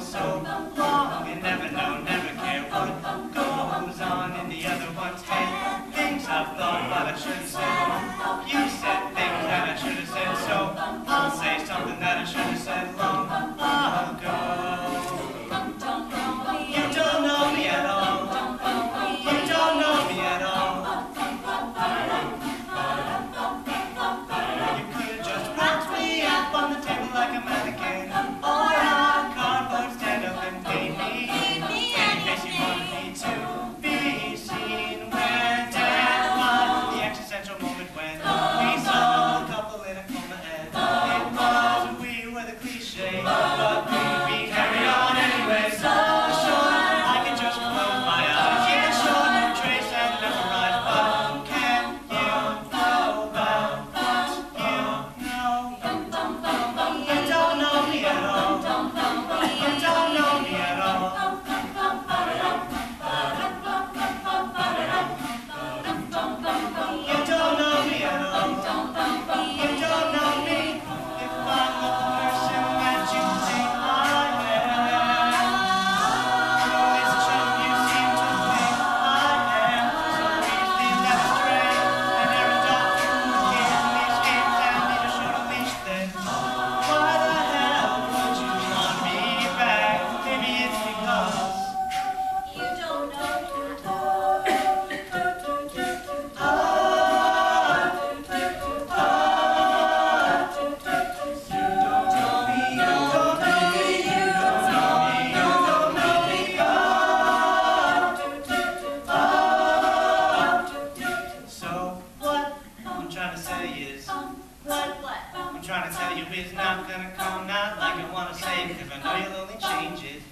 so long You never know, never care what goes on in the other one's head. Things I've thought, but I should have said. You said things that I should have said, so I'll say something that I should have said long ago. You don't know me at all. You don't know me at all. You could have just me up on the table like a mannequin, tell you is not gonna come out like I wanna say cause I know you'll only change it.